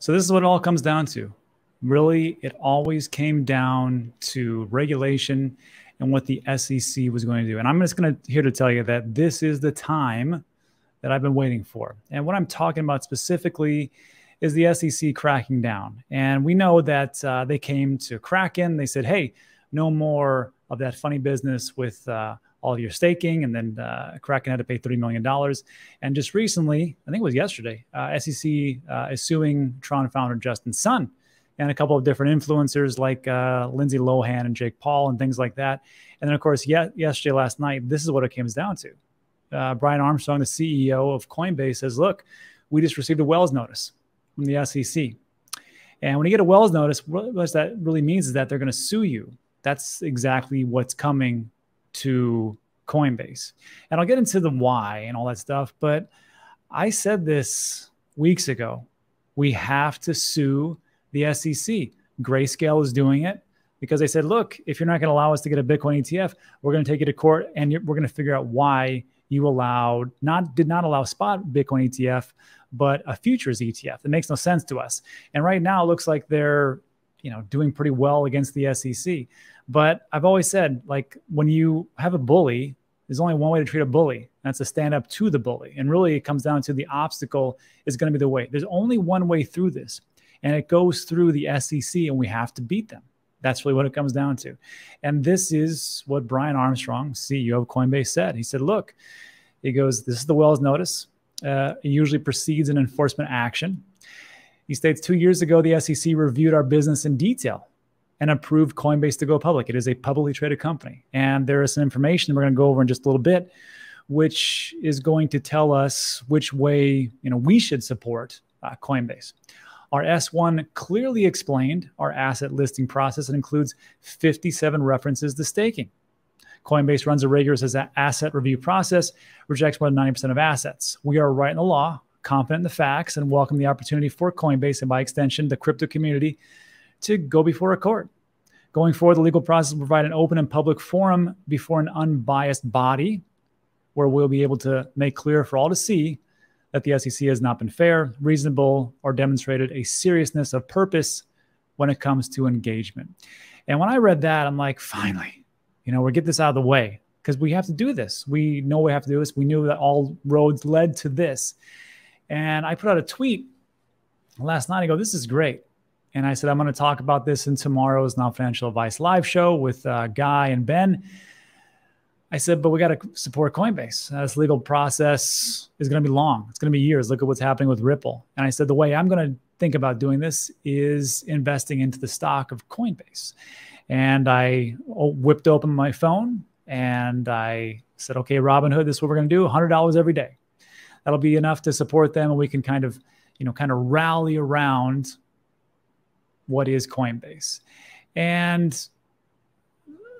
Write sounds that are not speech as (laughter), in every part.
So this is what it all comes down to. Really, it always came down to regulation and what the SEC was going to do. And I'm just going to here to tell you that this is the time that I've been waiting for. And what I'm talking about specifically is the SEC cracking down. And we know that uh, they came to Kraken. They said, "Hey, no more of that funny business with." Uh, all your staking, and then uh, Kraken had to pay $30 million. And just recently, I think it was yesterday, uh, SEC uh, is suing Tron founder Justin Sun and a couple of different influencers like uh, Lindsay Lohan and Jake Paul and things like that. And then, of course, yet, yesterday, last night, this is what it comes down to. Uh, Brian Armstrong, the CEO of Coinbase, says, Look, we just received a Wells notice from the SEC. And when you get a Wells notice, what that really means is that they're going to sue you. That's exactly what's coming to Coinbase. And I'll get into the why and all that stuff, but I said this weeks ago. We have to sue the SEC. Grayscale is doing it because they said, look, if you're not going to allow us to get a Bitcoin ETF, we're going to take you to court and we're going to figure out why you allowed not did not allow spot Bitcoin ETF, but a futures ETF. It makes no sense to us. And right now, it looks like they're you know doing pretty well against the SEC. But I've always said, like, when you have a bully, there's only one way to treat a bully. That's to stand up to the bully. And really, it comes down to the obstacle is going to be the way. There's only one way through this, and it goes through the SEC, and we have to beat them. That's really what it comes down to. And this is what Brian Armstrong, CEO of Coinbase, said. He said, Look, he goes, This is the Wells notice. Uh, it usually precedes an enforcement action. He states, Two years ago, the SEC reviewed our business in detail and approved Coinbase to go public. It is a publicly traded company. And there is some information we're going to go over in just a little bit, which is going to tell us which way you know we should support uh, Coinbase. Our S1 clearly explained our asset listing process and includes 57 references to staking. Coinbase runs a rigorous asset review process, rejects more than 90% of assets. We are right in the law, confident in the facts, and welcome the opportunity for Coinbase and by extension, the crypto community to go before a court. Going forward, the legal process will provide an open and public forum before an unbiased body where we'll be able to make clear for all to see that the SEC has not been fair, reasonable, or demonstrated a seriousness of purpose when it comes to engagement. And when I read that, I'm like, finally, you know, we'll get this out of the way because we have to do this. We know we have to do this. We knew that all roads led to this. And I put out a tweet last night. I go, this is great. And I said, I'm going to talk about this in tomorrow's Non Financial Advice live show with uh, Guy and Ben. I said, but we got to support Coinbase. Uh, this legal process is going to be long. It's going to be years. Look at what's happening with Ripple. And I said, the way I'm going to think about doing this is investing into the stock of Coinbase. And I whipped open my phone and I said, okay, Robinhood, this is what we're going to do $100 every day. That'll be enough to support them. And we can kind of, you know, kind of rally around what is Coinbase. And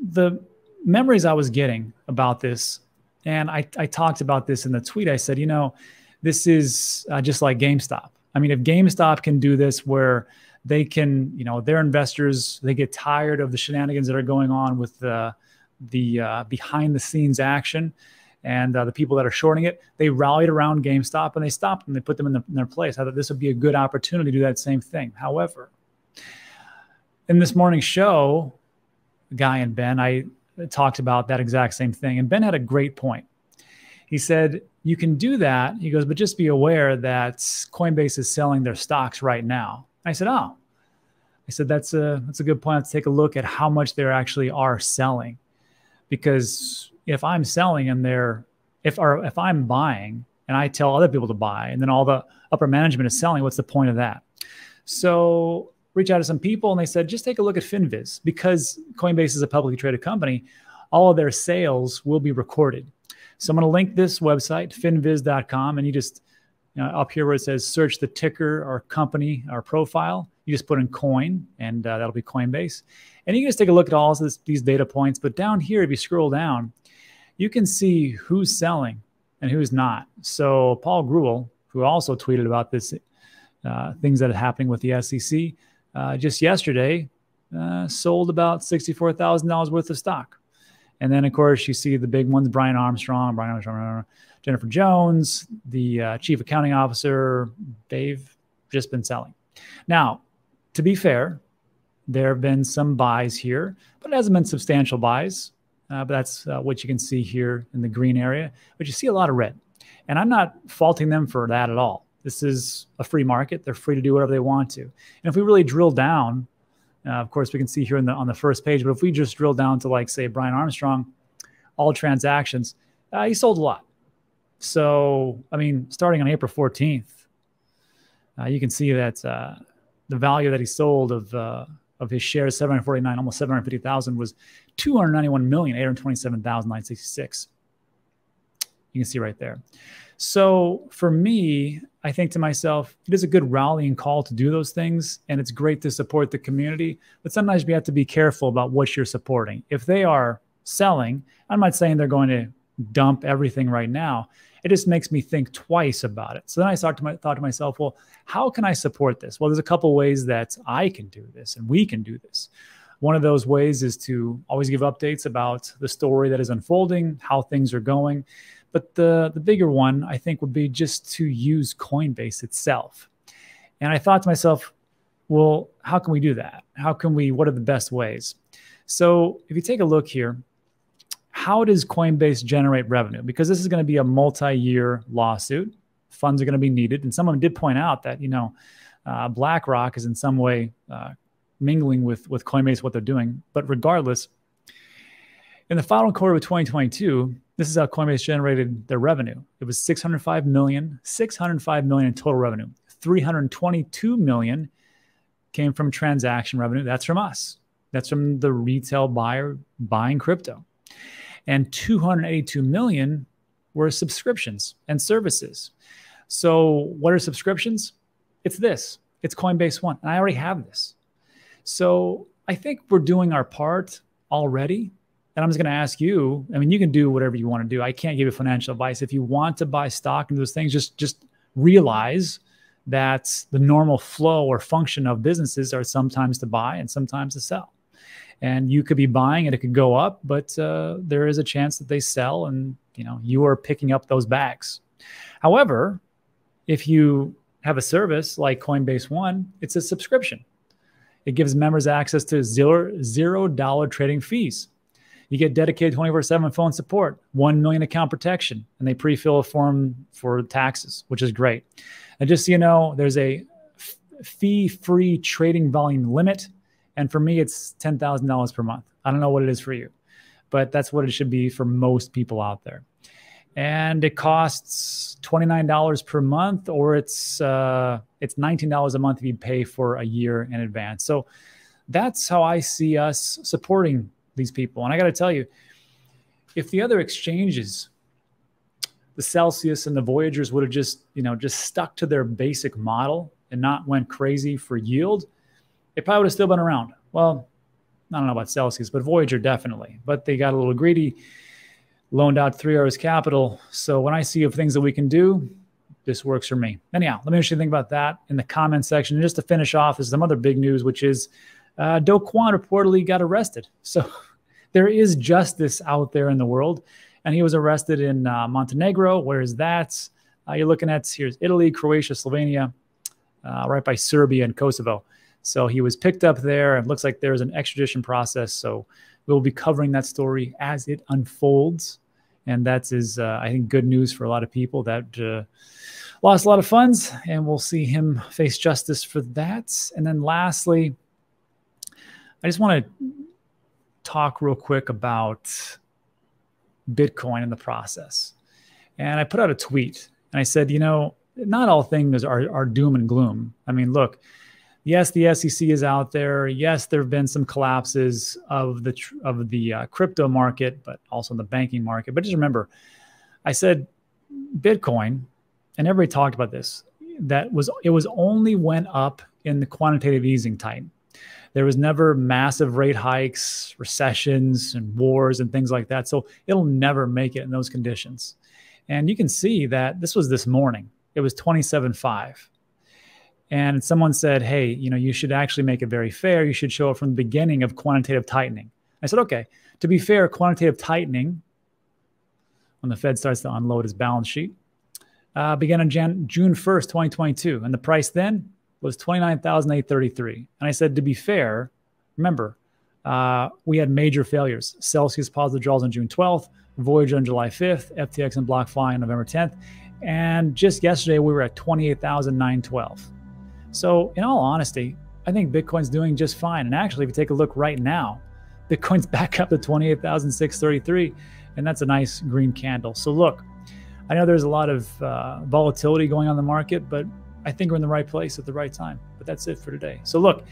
the memories I was getting about this, and I, I talked about this in the tweet. I said, you know, this is uh, just like GameStop. I mean, if GameStop can do this where they can, you know, their investors, they get tired of the shenanigans that are going on with the, the uh, behind the scenes action and uh, the people that are shorting it, they rallied around GameStop and they stopped them. They put them in, the, in their place. I thought this would be a good opportunity to do that same thing. However, in this morning's show, Guy and Ben, I talked about that exact same thing. And Ben had a great point. He said, You can do that. He goes, But just be aware that Coinbase is selling their stocks right now. I said, Oh, I said, That's a, that's a good point. Let's take a look at how much they actually are selling. Because if I'm selling and they're, if, or if I'm buying and I tell other people to buy and then all the upper management is selling, what's the point of that? So reach out to some people and they said, just take a look at FinViz because Coinbase is a publicly traded company. All of their sales will be recorded. So I'm going to link this website, finviz.com, and you just you know, up here where it says search the ticker or company or profile, you just put in coin and uh, that'll be Coinbase. And you can just take a look at all this, these data points. But down here, if you scroll down, you can see who's selling and who's not. So Paul Grewal, who also tweeted about this, uh, things that are happening with the SEC, uh, just yesterday uh, sold about $64,000 worth of stock. And then, of course, you see the big ones Brian Armstrong, Brian Armstrong, Jennifer Jones, the uh, chief accounting officer. They've just been selling. Now, to be fair, there have been some buys here, but it hasn't been substantial buys. Uh, but that's uh, what you can see here in the green area. But you see a lot of red. And I'm not faulting them for that at all. This is a free market. They're free to do whatever they want to. And if we really drill down, uh, of course, we can see here in the, on the first page, but if we just drill down to like, say, Brian Armstrong, all transactions, uh, he sold a lot. So, I mean, starting on April 14th, uh, you can see that uh, the value that he sold of of his shares, 749, almost 750,000, was 291 million, 827,966. You can see right there. So for me, I think to myself, it is a good rallying call to do those things. And it's great to support the community. But sometimes you have to be careful about what you're supporting. If they are selling, I'm not saying they're going to dump everything right now. It just makes me think twice about it. So then I thought to, my, thought to myself, well, how can I support this? Well, there's a couple ways that I can do this and we can do this. One of those ways is to always give updates about the story that is unfolding, how things are going. But the, the bigger one, I think, would be just to use Coinbase itself. And I thought to myself, well, how can we do that? How can we, what are the best ways? So if you take a look here, how does Coinbase generate revenue? Because this is going to be a multi-year lawsuit. Funds are going to be needed, and someone did point out that you know uh, BlackRock is in some way uh, mingling with with Coinbase what they're doing. But regardless, in the final quarter of 2022, this is how Coinbase generated their revenue. It was 605 million, 605 million in total revenue. 322 million came from transaction revenue. That's from us. That's from the retail buyer buying crypto and 282 million were subscriptions and services. So, what are subscriptions? It's this it's Coinbase One. And I already have this. So, I think we're doing our part already. And I'm just going to ask you I mean, you can do whatever you want to do. I can't give you financial advice. If you want to buy stock and those things, just, just realize that the normal flow or function of businesses are sometimes to buy and sometimes to sell and you could be buying and it could go up, but uh, there is a chance that they sell and you know you are picking up those bags. However, if you have a service like Coinbase One, it's a subscription. It gives members access to zero zero dollar trading fees. You get dedicated 24/7 phone support, 1 million account protection, and they pre-fill a form for taxes, which is great. And just so you know, there's a fee-free trading volume limit and for me, it's $10,000 per month. I don't know what it is for you, but that's what it should be for most people out there. And it costs $29 per month, or it's uh, it's $19 a month if you pay for a year in advance. So that's how I see us supporting these people. And I got to tell you, if the other exchanges, the Celsius and the Voyagers would have just, you know, just stuck to their basic model and not went crazy for yield, it probably would have still been around. Well, I don't know about Celsius, but Voyager definitely. But they got a little greedy, loaned out Three Arrows Capital. So when I see of things that we can do, this works for me. Anyhow, let me know what you think about that in the comment section. And just to finish off, there's some other big news, which is uh, Do Kwon reportedly got arrested. So (laughs) there is justice out there in the world. And he was arrested in uh, Montenegro. Where is that? Uh, you're looking at here's Italy, Croatia, Slovenia, uh, right by Serbia and Kosovo. So he was picked up there. and looks like there's an extradition process. So we'll be covering that story as it unfolds. And that is, uh, I think, good news for a lot of people that uh, lost a lot of funds. And we'll see him face justice for that. And then lastly, I just want to talk real quick about Bitcoin in the process. And I put out a tweet and I said, you know, not all things are, are doom and gloom. I mean, look, yes, the SEC is out there. Yes, there have been some collapses of the of the uh, crypto market, but also the banking market. But just remember, I said Bitcoin, and everybody talked about this. That was it was only went up in the quantitative easing time. There was never massive rate hikes, recessions, and wars and things like that. So it'll never make it in those conditions. And you can see that this was this morning. It was 27.5 and someone said, "Hey, you know, you should actually make it very fair. You should show it from the beginning of quantitative tightening." I said, "Okay. To be fair, quantitative tightening, when the Fed starts to unload his balance sheet, uh, began on Jan- June 1st, 2022, and the price then was 29,833. And I said, to be fair, remember, uh, we had major failures. Celsius positive draws on June 12th, Voyager on July 5th, FTX and BlockFi on November 10th. And just yesterday, we were at 28,912. So, in all honesty, I think Bitcoin's doing just fine. And actually, if you take a look right now, Bitcoin's (laughs) back up to 28,633, and that's a nice green candle. So, look, I know there's a lot of uh, volatility going on in the market, but I think we're in the right place at the right time. But that's it for today. So, look,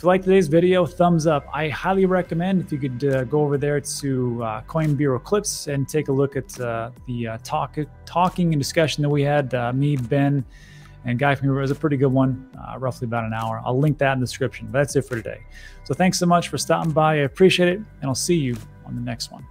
if you like today's video, thumbs up. I highly recommend if you could uh, go over there to uh, Coin Bureau Clips and take a look at uh, the uh, talk, talking and discussion that we had, uh, me, Ben, and Guy from It was a pretty good one, uh, roughly about an hour. I'll link that in the description. But that's it for today. So thanks so much for stopping by. I appreciate it, and I'll see you on the next one.